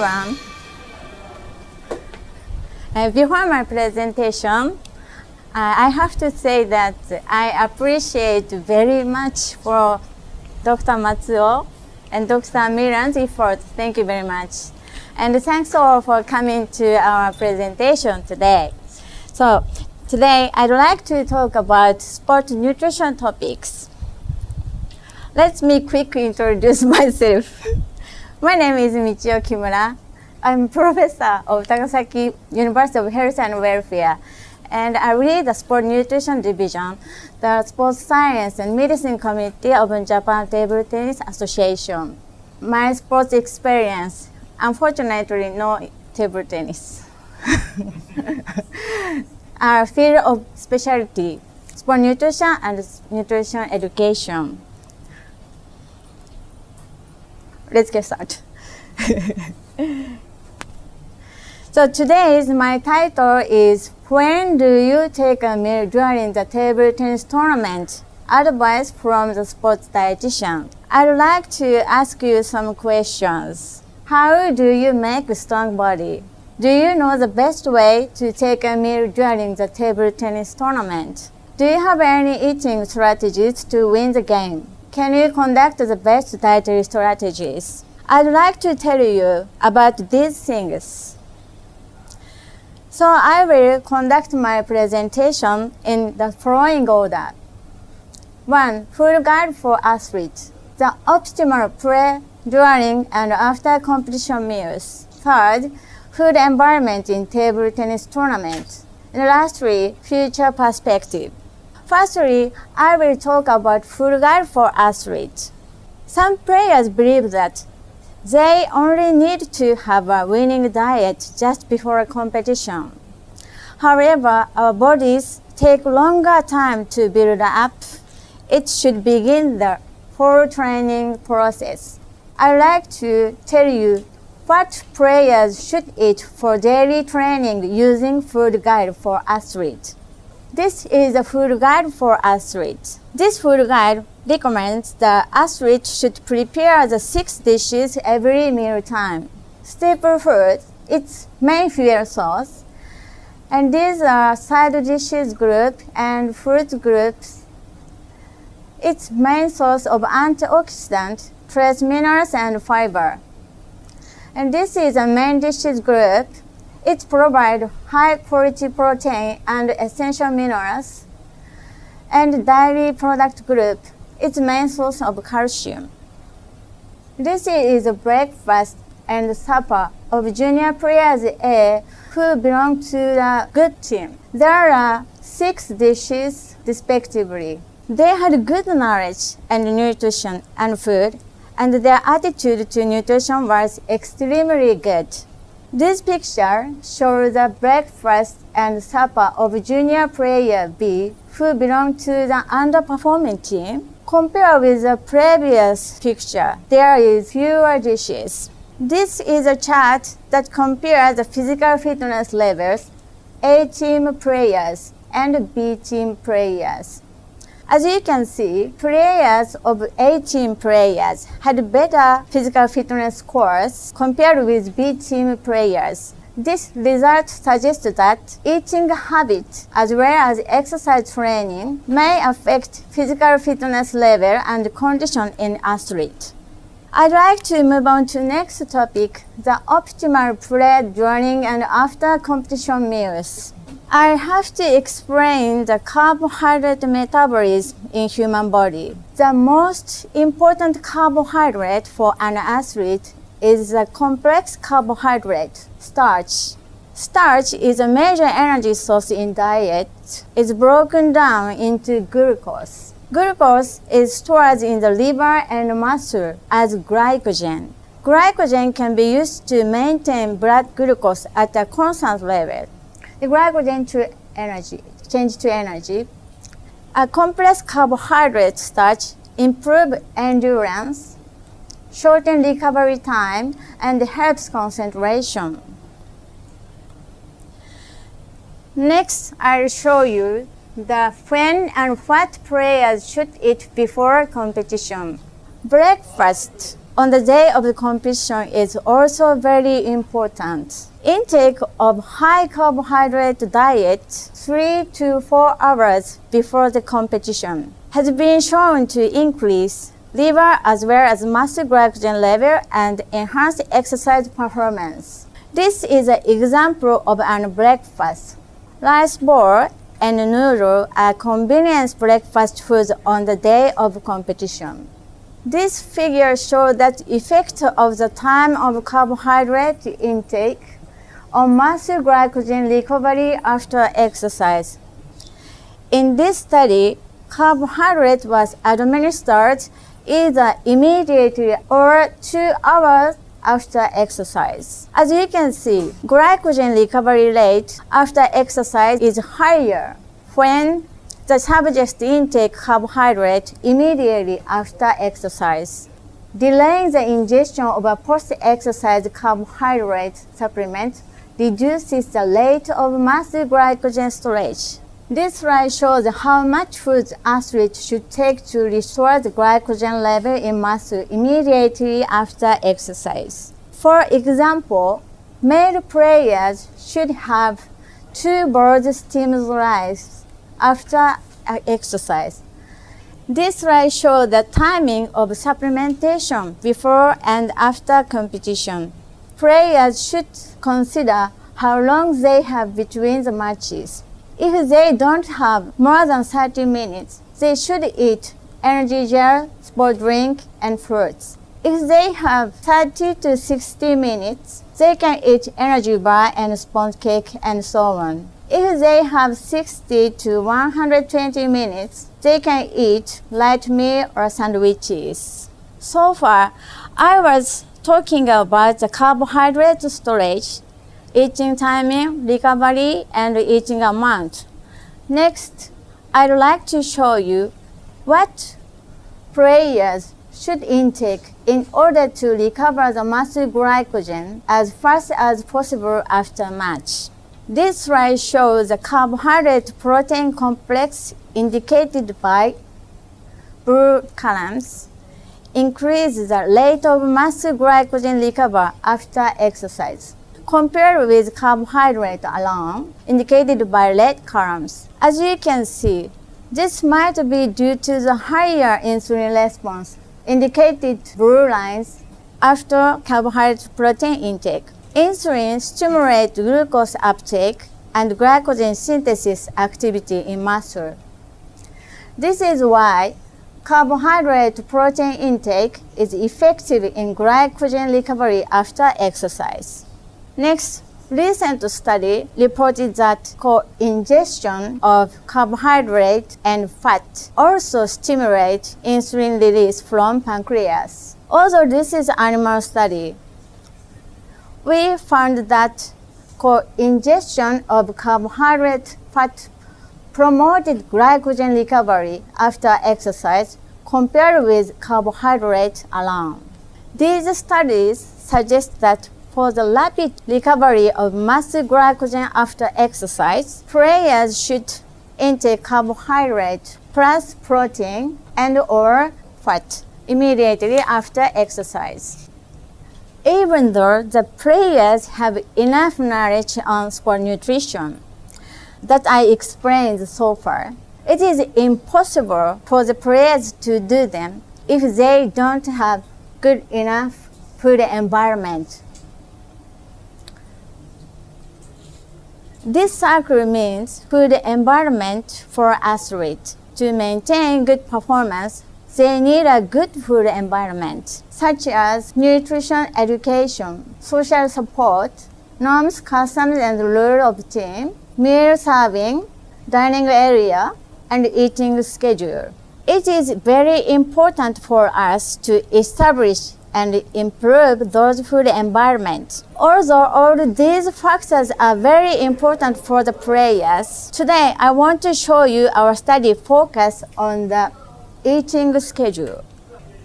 everyone. Uh, before my presentation, uh, I have to say that I appreciate very much for Dr. Matsuo and Dr. Miran's effort. Thank you very much. And thanks all for coming to our presentation today. So today I'd like to talk about sport nutrition topics. Let me quickly introduce myself. My name is Michiyo Kimura. I'm professor of Takasaki University of Health and Welfare, and I lead the Sport Nutrition Division, the Sports Science and Medicine Committee of Japan Table Tennis Association. My sports experience, unfortunately, no table tennis. Our field of specialty, sport nutrition and nutrition education. Let's get started. so today's my title is When do you take a meal during the table tennis tournament? Advice from the sports dietitian. I'd like to ask you some questions. How do you make a strong body? Do you know the best way to take a meal during the table tennis tournament? Do you have any eating strategies to win the game? Can you conduct the best dietary strategies? I'd like to tell you about these things. So I will conduct my presentation in the following order. 1. Food guide for athletes. The optimal pre, during, and after competition meals. Third, food environment in table tennis tournament. And lastly, future perspective. Firstly, I will talk about food guide for athletes. Some players believe that they only need to have a winning diet just before a competition. However, our bodies take longer time to build up. It should begin the full training process. I'd like to tell you what players should eat for daily training using food guide for athletes. This is a food guide for athletes. This food guide recommends that athlete should prepare the six dishes every meal time. Staple food, its main fuel source, and these are side dishes group and fruit groups. Its main source of antioxidant, trace minerals, and fiber. And this is a main dishes group it provides high quality protein and essential minerals. And dairy product group, its main source of calcium. This is a breakfast and supper of junior players A who belong to the good team. There are six dishes respectively. They had good knowledge and nutrition and food, and their attitude to nutrition was extremely good. This picture shows the breakfast and supper of junior player B who belong to the underperforming team. Compared with the previous picture, there is fewer dishes. This is a chart that compares the physical fitness levels A team players and B team players. As you can see, players of A team players had better physical fitness scores compared with B team players. This result suggests that eating habit as well as exercise training may affect physical fitness level and condition in athlete. I'd like to move on to next topic, the optimal pre, during, and after competition meals. I have to explain the carbohydrate metabolism in human body. The most important carbohydrate for an athlete is the complex carbohydrate, starch. Starch is a major energy source in diet. It's broken down into glucose. Glucose is stored in the liver and muscle as glycogen. Glycogen can be used to maintain blood glucose at a constant level the glycogen to energy, change to energy. A complex carbohydrate starch improve endurance, shorten recovery time, and helps concentration. Next, I'll show you the when and what players should eat before competition. Breakfast on the day of the competition is also very important. Intake of high carbohydrate diet 3 to 4 hours before the competition has been shown to increase liver as well as muscle glycogen level and enhance exercise performance. This is an example of an breakfast. Rice bowl and noodle are convenience breakfast foods on the day of competition. This figure shows that effect of the time of carbohydrate intake on muscle glycogen recovery after exercise. In this study, carbohydrate was administered either immediately or two hours after exercise. As you can see, glycogen recovery rate after exercise is higher when the subject intake carbohydrate immediately after exercise. Delaying the ingestion of a post-exercise carbohydrate supplement reduces the rate of muscle glycogen storage. This slide shows how much food athletes should take to restore the glycogen level in muscle immediately after exercise. For example, male players should have two bird steamed rice after exercise. This slide shows the timing of supplementation before and after competition. Players should consider how long they have between the matches. If they don't have more than 30 minutes, they should eat energy gel, sport drink, and fruits. If they have 30 to 60 minutes, they can eat energy bar and sponge cake and so on. If they have 60 to 120 minutes, they can eat light meal or sandwiches. So far, I was talking about the carbohydrate storage eating timing, recovery, and eating amount. Next, I'd like to show you what players should intake in order to recover the muscle glycogen as fast as possible after match. This slide shows the carbohydrate protein complex indicated by blue columns increase the rate of muscle glycogen recovery after exercise compared with carbohydrate alone, indicated by red columns. As you can see, this might be due to the higher insulin response, indicated blue lines, after carbohydrate protein intake. Insulin stimulates glucose uptake and glycogen synthesis activity in muscle. This is why carbohydrate protein intake is effective in glycogen recovery after exercise. Next, recent study reported that co-ingestion of carbohydrate and fat also stimulate insulin release from pancreas. Although this is animal study, we found that co-ingestion of carbohydrate fat promoted glycogen recovery after exercise compared with carbohydrate alone. These studies suggest that for the rapid recovery of muscle glycogen after exercise, players should intake carbohydrate plus protein and or fat immediately after exercise. Even though the players have enough knowledge on sport nutrition that I explained so far, it is impossible for the players to do them if they don't have good enough food environment. This cycle means food environment for athletes. To maintain good performance, they need a good food environment, such as nutrition education, social support, norms, customs, and rules of team, meal serving, dining area, and eating schedule. It is very important for us to establish and improve those food environments. Although all these factors are very important for the players, today I want to show you our study focus on the eating schedule.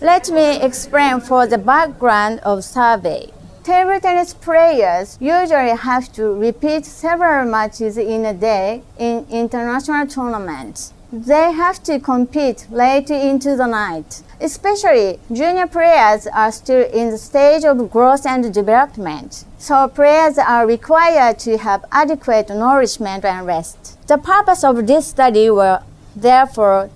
Let me explain for the background of survey. Table tennis players usually have to repeat several matches in a day in international tournaments. they have to compete late into the night. Especially, junior players are still in the stage of growth and development, so players are required to have adequate nourishment and rest. The purpose of this study was therefore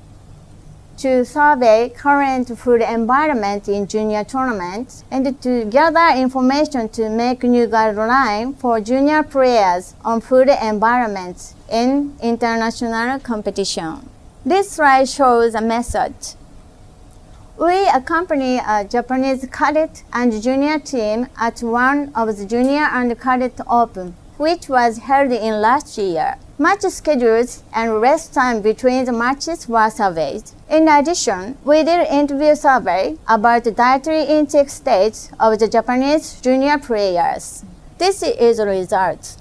to survey current food environment in junior tournaments and to gather information to make new guidelines for junior players on food environments in international competition. This slide shows a method. We accompany a Japanese cadet and junior team at one of the junior and cadet open, which was held in last year. Match schedules and rest time between the matches were surveyed. In addition, we did an interview survey about the dietary intake states of the Japanese junior players. This is the result.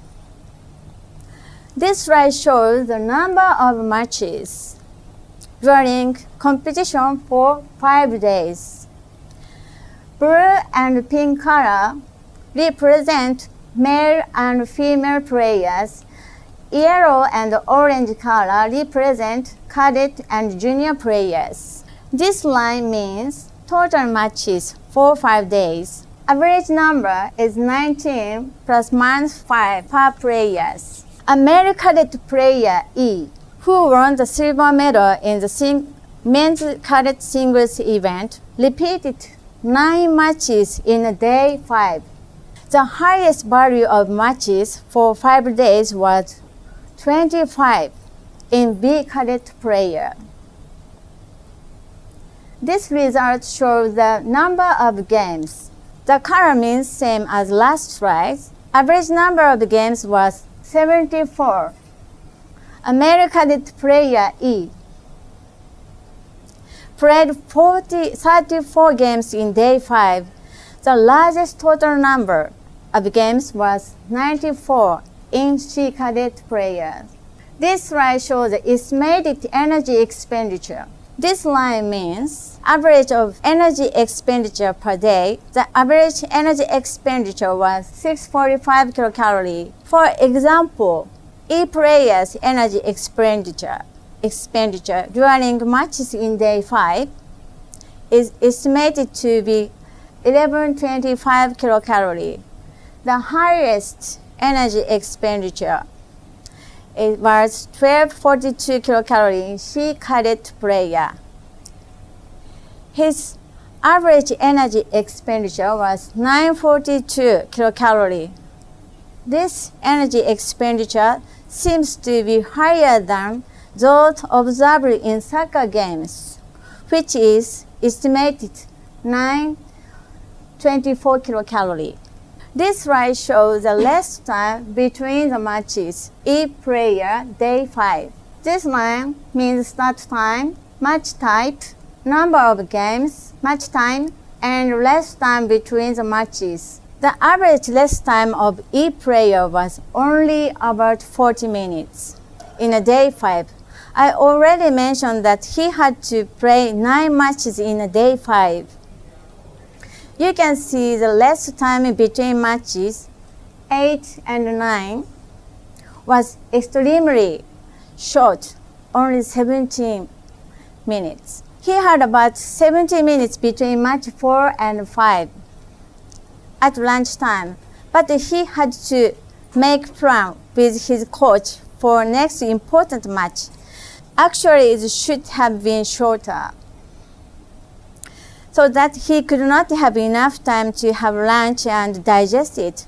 This slide shows the number of matches during competition for five days. Blue and pink color represent male and female players Yellow and orange color represent cadet and junior players. This line means total matches for 5 days. Average number is 19 plus minus 5 per players. A male cadet player E, who won the silver medal in the men's cadet singles event, repeated 9 matches in a day 5. The highest value of matches for 5 days was 25 in B cadet player. This result shows the number of games. The color means same as last slide. Average number of games was 74. American player E played 40, 34 games in day 5. The largest total number of games was 94 in C cadet players. This slide shows the estimated energy expenditure. This line means average of energy expenditure per day. The average energy expenditure was 645 kilocalorie. For example, E players energy expenditure expenditure during matches in day 5 is estimated to be 1125 kilocalorie. The highest energy expenditure. It was 1242 kilocalorie in C cadet player. His average energy expenditure was 942 kilocalorie. This energy expenditure seems to be higher than those observed in soccer games, which is estimated 924 kilocalorie. This slide shows the rest time between the matches, each player, day 5. This line means start time, match type, number of games, match time, and rest time between the matches. The average rest time of each player was only about 40 minutes in a day 5. I already mentioned that he had to play 9 matches in a day 5. You can see the less time between matches, 8 and 9, was extremely short, only 17 minutes. He had about 70 minutes between match 4 and 5 at lunchtime, but he had to make plan with his coach for next important match. Actually, it should have been shorter so that he could not have enough time to have lunch and digest it.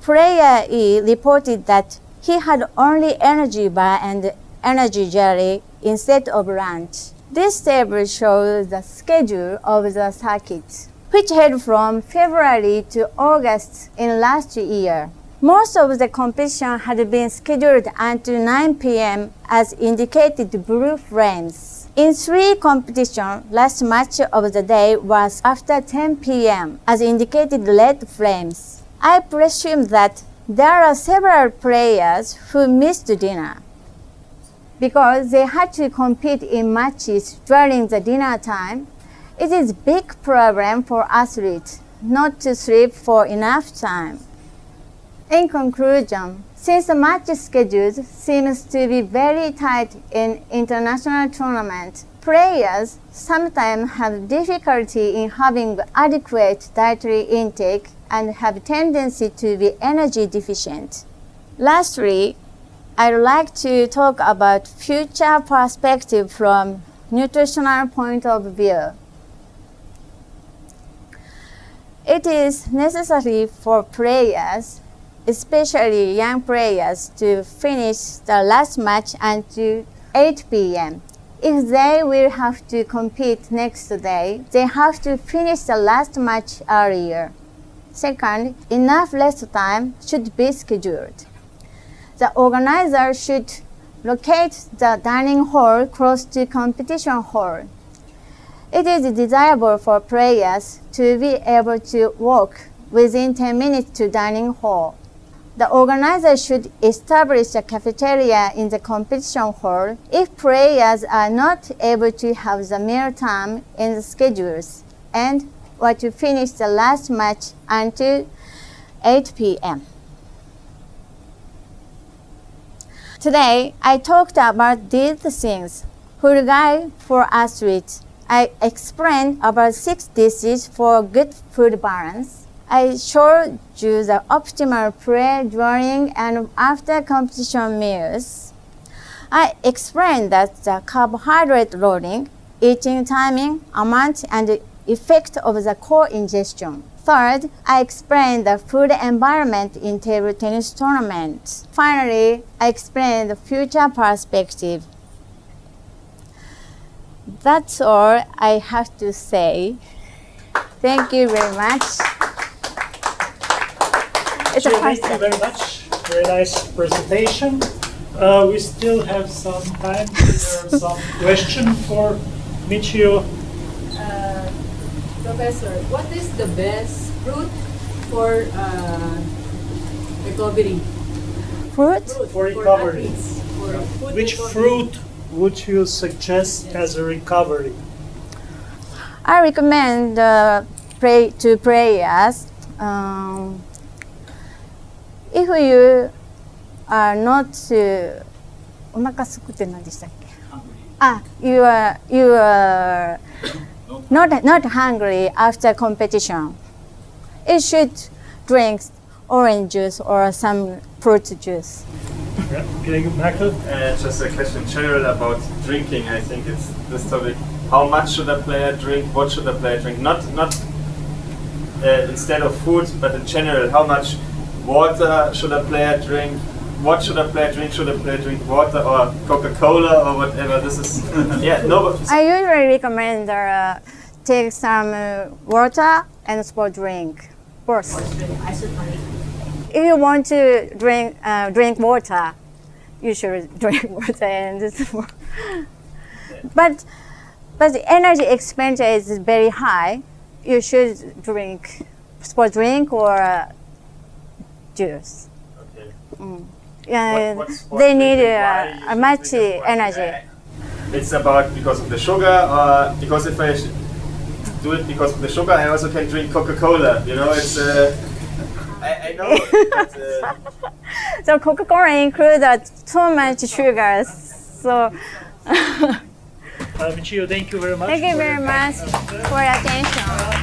Player E reported that he had only energy bar and energy jelly instead of lunch. This table shows the schedule of the circuit, which held from February to August in last year. Most of the competition had been scheduled until 9 p.m. as indicated blue frames. In three competitions, last match of the day was after 10 p.m., as indicated red flames. I presume that there are several players who missed dinner because they had to compete in matches during the dinner time. It is a big problem for athletes not to sleep for enough time. In conclusion, since the match schedules seems to be very tight in international tournaments, players sometimes have difficulty in having adequate dietary intake and have tendency to be energy deficient. Lastly, I'd like to talk about future perspective from nutritional point of view. It is necessary for players, especially young players, to finish the last match until 8 p.m. If they will have to compete next day, they have to finish the last match earlier. Second, enough rest time should be scheduled. The organizer should locate the dining hall close to competition hall. It is desirable for players to be able to walk within 10 minutes to dining hall. The organizer should establish a cafeteria in the competition hall if players are not able to have the meal time in the schedules and or to finish the last match until 8 p.m. Today, I talked about these things. Food guide for athletes. I explained about six dishes for good food balance. I showed you the optimal pre, during, and after competition meals. I explained that the carbohydrate loading, eating timing, amount, and effect of the co-ingestion. Third, I explained the food environment in table tennis tournaments. Finally, I explained the future perspective. That's all I have to say. Thank you very much. It's a thank you very much. Very nice presentation. Uh, we still have some time. Is there some question for Michiyo? Uh, Professor, what is the best fruit for uh, recovery? Fruit? For recovery. For food Which recovery. fruit would you suggest as a recovery? I recommend uh, pray to players. Um, if you are not uh, お腹すくって何でしたっけあ、you are you are not not hungry after competition. You should drink orange juice or some fruit juice. Yeah. Greg Michael? Uh, just a question in general about drinking. I think it's this topic. How much should a player drink? What should a player drink? Not not uh, instead of food, but in general, how much water should a player drink? What should a player drink? Should a player drink water or Coca-Cola or whatever? This is yeah no. But I usually recommend uh, take some uh, water and sport drink first. If you want to drink uh, drink water, you should drink water and but but the energy expenditure is very high. You should drink sport drink or uh, juice. okay. Yeah, What- what's- they what's need uh, a much drink it? Energy. It's about because of the sugar, or because if I do it because of the sugar, I also can drink Coca-Cola. You know, it's. Uh, I, I know. but, uh, So Coca-Cola includes uh, too much sugars. So Uh, Michiyo, thank you very much. thank you very much for your attention.